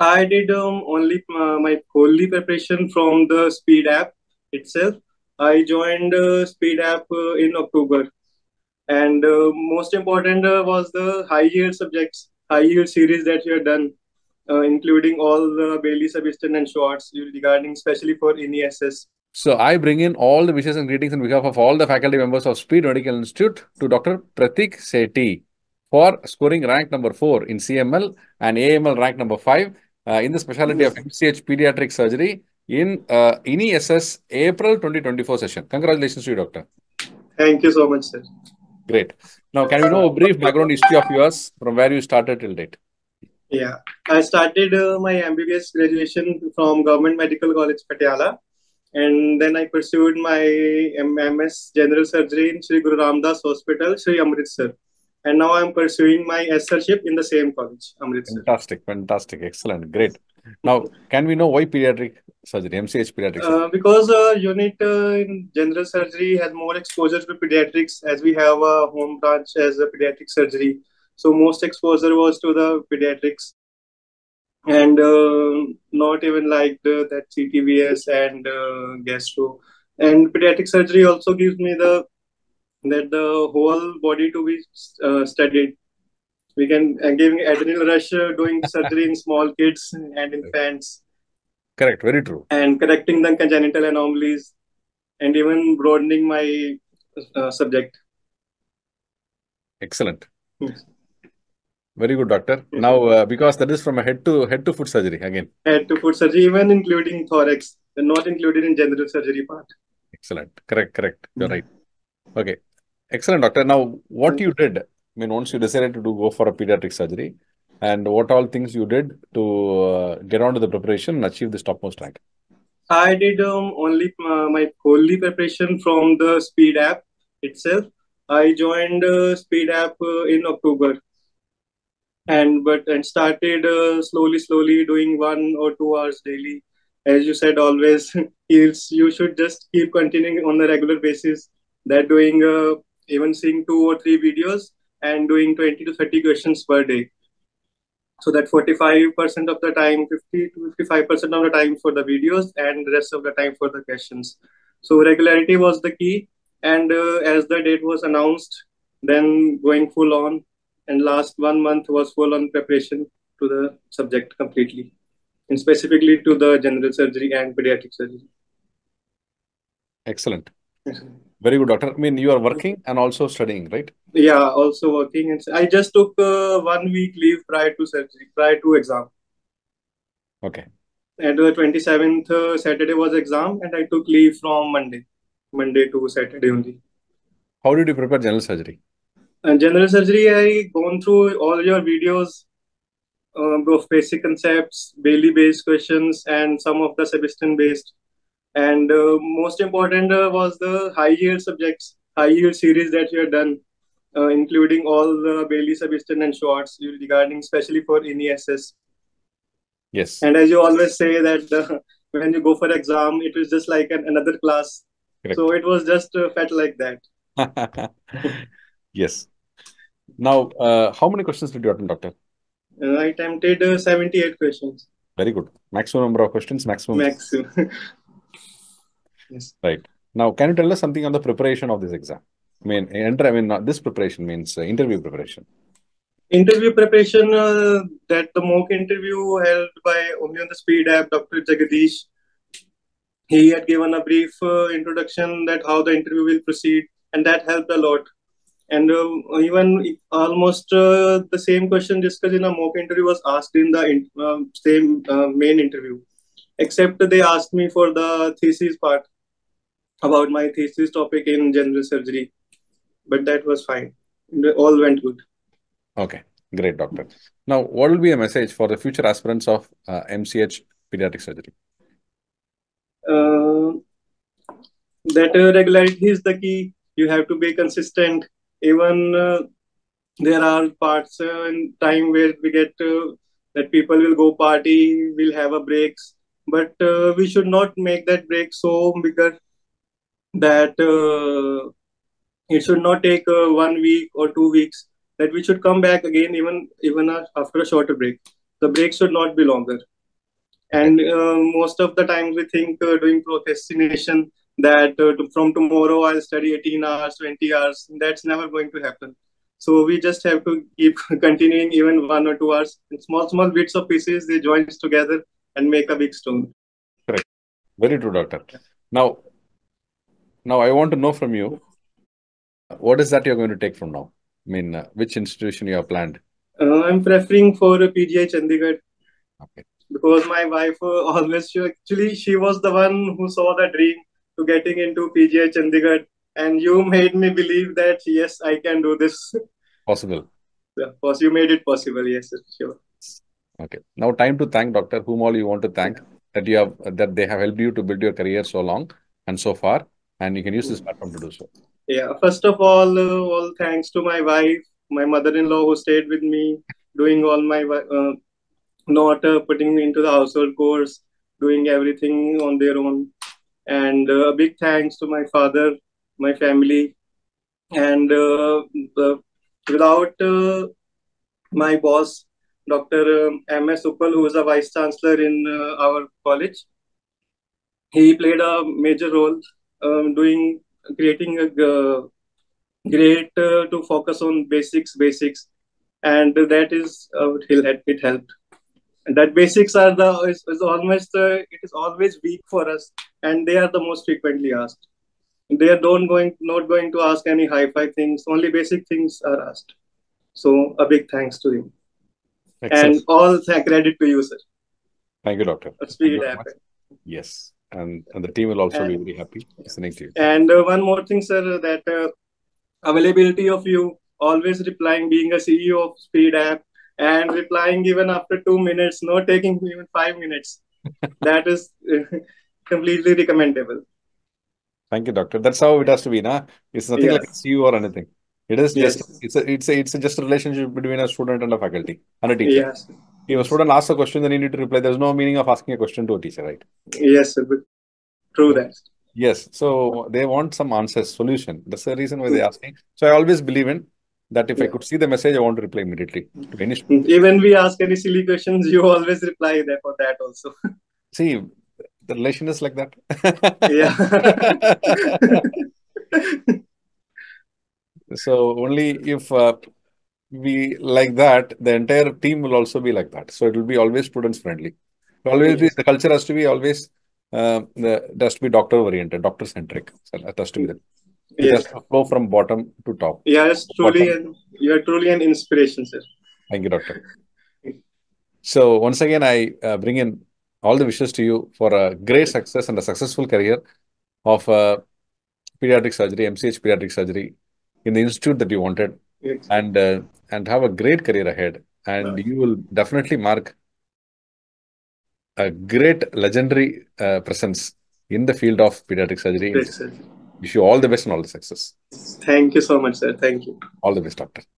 I did um, only uh, my only preparation from the Speed app itself. I joined uh, Speed app uh, in October, and uh, most important uh, was the high yield subjects, high yield series that you have done, uh, including all the Bailey, Sabiston, and Schwartz regarding especially for NESS. So I bring in all the wishes and greetings on behalf of all the faculty members of Speed Medical Institute to Dr. Prateek Sethi for scoring rank number 4 in CML and AML rank number 5 uh, in the specialty of MCH pediatric surgery in uh, NESS April 2024 session. Congratulations to you, doctor. Thank you so much, sir. Great. Now, can we know a brief background history of yours from where you started till date? Yeah, I started uh, my MBBS graduation from Government Medical College, Patiala and then I pursued my MS General Surgery in Sri Guru Ramdas Hospital, Sri Amritsar. And now I'm pursuing my SRship in the same college, Amritsar. Fantastic, fantastic, excellent, great. Now, can we know why pediatric surgery, MCH pediatric surgery? Uh, because uh, unit uh, in general surgery has more exposure to pediatrics as we have a home branch as a pediatric surgery. So most exposure was to the pediatrics and uh, not even like the, that CTVS and uh, gastro. And pediatric surgery also gives me the that the whole body to be uh, studied. We can uh, giving adrenal rush uh, doing surgery in small kids and infants. Correct, very true. And correcting the congenital anomalies, and even broadening my uh, subject. Excellent. Yes. Very good, doctor. Now, uh, because that is from a head to head to foot surgery again. Head to foot surgery, even including thorax, not included in general surgery part. Excellent. Correct. Correct. You're right. Okay. Excellent, doctor. Now, what you did? I mean, once you decided to do go for a pediatric surgery, and what all things you did to uh, get on to the preparation and achieve this topmost rank? I did um, only uh, my only preparation from the Speed app itself. I joined uh, Speed app uh, in October and but and started uh, slowly slowly doing one or two hours daily as you said always you should just keep continuing on a regular basis that doing uh, even seeing two or three videos and doing 20 to 30 questions per day. So that 45% of the time 50 to 55% of the time for the videos and the rest of the time for the questions. So regularity was the key and uh, as the date was announced then going full on and last one month was full on preparation to the subject completely and specifically to the general surgery and pediatric surgery. Excellent very good doctor. I mean you are working and also studying right? Yeah also working. And i just took uh, one week leave prior to surgery prior to exam. Okay. And the 27th uh, saturday was exam and i took leave from monday monday to saturday only. How did you prepare general surgery? And general surgery, I gone through all your videos um, of basic concepts, Bailey based questions, and some of the Sabiston based. And uh, most important uh, was the high yield subjects, high yield series that you had done, uh, including all the Bailey, Sabiston, and Schwartz regarding especially for NESS. Yes. And as you always say that uh, when you go for exam, it is just like an, another class. Correct. So it was just uh, felt like that. yes. Now, uh, how many questions did you attempt, doctor? Uh, I attempted uh, 78 questions. Very good. Maximum number of questions, maximum. Maximum. yes. Right. Now, can you tell us something on the preparation of this exam? I mean, enter, I mean, not this preparation means uh, interview preparation. Interview preparation, uh, that the mock interview held by only on the speed app, Dr. Jagadish. He had given a brief uh, introduction that how the interview will proceed, and that helped a lot and uh, even almost uh, the same question discussed in a mock interview was asked in the in, uh, same uh, main interview except they asked me for the thesis part about my thesis topic in general surgery but that was fine. All went good. Okay great doctor. Now what will be a message for the future aspirants of mch pediatric surgery? Uh, that uh, regularity is the key. You have to be consistent. Even uh, there are parts uh, in time where we get uh, that people will go party, will have a breaks, but we should not make that break so bigger that it should not take one week or two weeks that we should come back again even even after a shorter break The break should not be longer. And uh, most of the times we think uh, doing procrastination that uh, from tomorrow I'll study 18 hours, 20 hours. That's never going to happen. So we just have to keep continuing even one or two hours. In small, small bits of pieces, they join together and make a big stone. Correct. Very true, doctor. Now, now I want to know from you, what is that you're going to take from now? I mean, uh, which institution you have planned? Uh, I'm preferring for a PGI Chandigarh. Okay. Because my wife uh, always, she, actually, she was the one who saw the dream to getting into PGI Chandigarh. And you made me believe that, yes, I can do this. Possible. Yeah, you made it possible. Yes, sure. Okay. Now, time to thank Doctor. Whom all you want to thank that you have that they have helped you to build your career so long and so far, and you can use this platform to do so. Yeah. First of all, uh, all thanks to my wife, my mother-in-law who stayed with me, doing all my uh, not uh, putting me into the household chores, doing everything on their own, and uh, a big thanks to my father, my family, and uh, without uh, my boss Dr. Um, M.S. Uppal, who is a vice chancellor in uh, our college. He played a major role um, doing creating a uh, great uh, to focus on basics, basics, and that is uh, it helped. And that basics are the is, is almost uh, it is always weak for us, and they are the most frequently asked. They are don't going not going to ask any hi-fi things. Only basic things are asked. So a big thanks to you, Excellent. And all credit to you, sir. Thank you, Doctor. Speed happen. Yes. And, and the team will also and, be very happy listening to you. And uh, one more thing, sir, that uh, availability of you, always replying, being a CEO of Speed App, and replying even after two minutes, not taking even five minutes. that is uh, completely recommendable. Thank you, doctor. That's how it has to be, na? It's nothing yes. like a CEO or anything. It is just yes. it's a it's a it's a just a relationship between a student and a faculty and a teacher. Yes. If a student asks a question, then you need to reply. There's no meaning of asking a question to a teacher, right? Yes, sir. True that. Yes. So they want some answers, solution. That's the reason why they're asking. So I always believe in that if yeah. I could see the message, I want to reply immediately to any student. Even we ask any silly questions, you always reply there for that also. see, the relation is like that. yeah. So only if uh, we like that, the entire team will also be like that. So it will be always students friendly. Always yes. be, the culture has to be always uh, the has to be doctor oriented, doctor centric. So that has to be the yes. flow from bottom to top. Yes, truly, an, you are truly an inspiration, sir. Thank you, doctor. So once again, I uh, bring in all the wishes to you for a great success and a successful career of uh, pediatric surgery, MCH pediatric surgery in the institute that you wanted yes. and uh, and have a great career ahead and you will definitely mark a great legendary uh, presence in the field of pediatric surgery. Yes, Wish you all the best and all the success. Thank you so much, sir. Thank you. All the best, doctor.